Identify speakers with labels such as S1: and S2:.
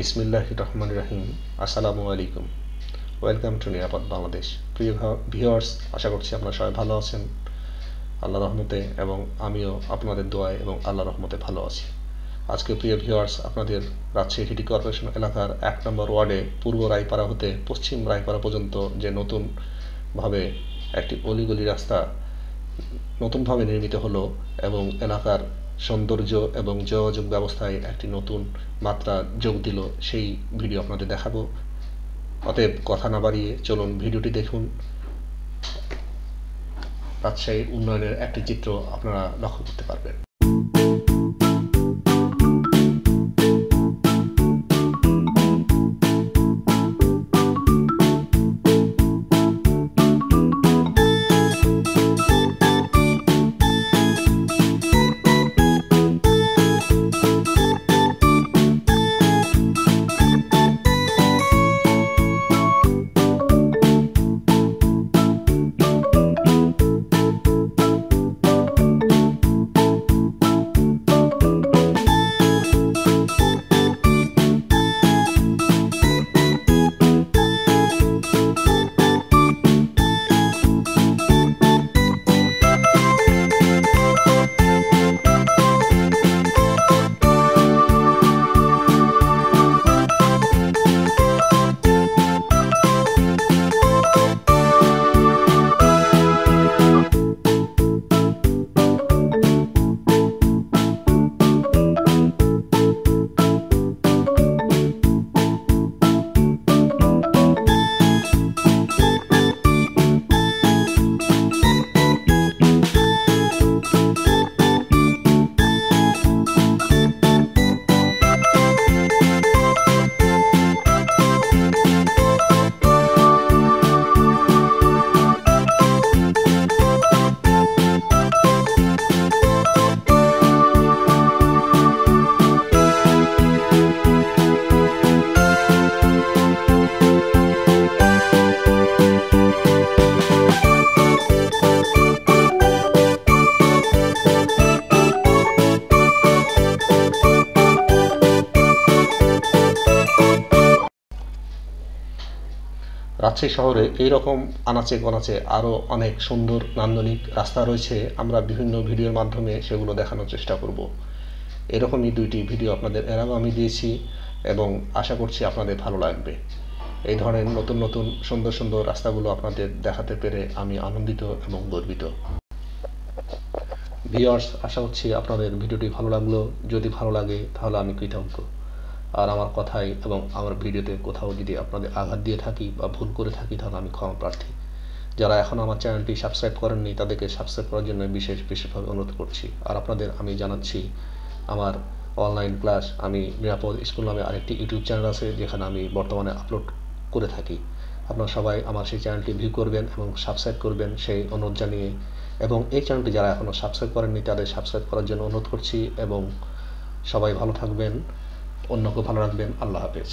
S1: বিসমিল্লাহ রহমান রহিম। আসসালামু আলাইকুম। ওয়েলকাম টু নিরাপদ বাংলাদেশ। প্রিয় ভিউয়ার্স, আশা করছি আপনারা সবাই ভালো আছেন। আল্লাহ রহমতে এবং আমিও আপনাদের দোয়ায় এবং আল্লাহ রহমতে ভালো আছি। আজকে প্রিয় ভিউয়ার্স, আপনাদের রাজশাহী সিটি কর্পোরেশন এলাকার এক নম্বর ওয়ার্ডে পূর্ব রায়পাড়া হতে পশ্চিম রায়পাড়া পর্যন্ত যে নতুনভাবে একটি অলিগলি রাস্তা নতুনভাবে নির্মিত হলো এবং এলাকার সৌন্দর্য এবং যোগাযোগ ব্যবস্থায় একটি নতুন মাত্রা যোগ দিল, সেই ভিডিও আপনাদের দেখাবো। অতএব কথা না বাড়িয়ে চলুন ভিডিওটি দেখুন। রাজশাহীর উন্নয়নের একটি চিত্র আপনারা লক্ষ্য করতে পারবেন। রাজশাহী শহরে এই রকম আনাচে গনাচে আরও অনেক সুন্দর নান্দনিক রাস্তা রয়েছে, আমরা বিভিন্ন ভিডিওর মাধ্যমে সেগুলো দেখানোর চেষ্টা করব। এরকমই দুইটি ভিডিও আপনাদের এর আমি দিয়েছি এবং আশা করছি আপনাদের ভালো লাগবে। এই ধরনের নতুন নতুন সুন্দর সুন্দর রাস্তাগুলো আপনাদের দেখাতে পেরে আমি আনন্দিত এবং গর্বিত। ভিওয়ার্স আশা করছি আপনাদের ভিডিওটি ভালো লাগল। যদি ভালো লাগে তাহলে আমি কৃতজ্ঞ। আর আমার কথায় এবং আমার ভিডিওতে কোথাও যদি আপনাদের আঘাত দিয়ে থাকি বা ভুল করে থাকি, তাহলে আমি ক্ষমা প্রার্থী। যারা এখন আমার চ্যানেলটি সাবস্ক্রাইব করেননি, তাদেরকে সাবস্ক্রাইব করার জন্য বিশেষ, বিশেষভাবে অনুরোধ করছি। আর আপনাদের আমি জানাচ্ছি, আমার অনলাইন ক্লাস আমি নিরাপদ স্কুল নামে আরেকটি ইউটিউব চ্যানেল আছে, যেখানে আমি বর্তমানে আপলোড করে থাকি। আপনারা সবাই আমার সেই চ্যানেলটি ভিউ করবেন এবং সাবস্ক্রাইব করবেন, সেই অনুরোধ জানিয়ে। এবং এই চ্যানেলটি যারা এখনও সাবস্ক্রাইব করেননি, তাদের সাবস্ক্রাইব করার জন্য অনুরোধ করছি এবং সবাই ভালো থাকবেন। অন্যকে ভালো রাখবেন। আল্লাহ হাফেজ।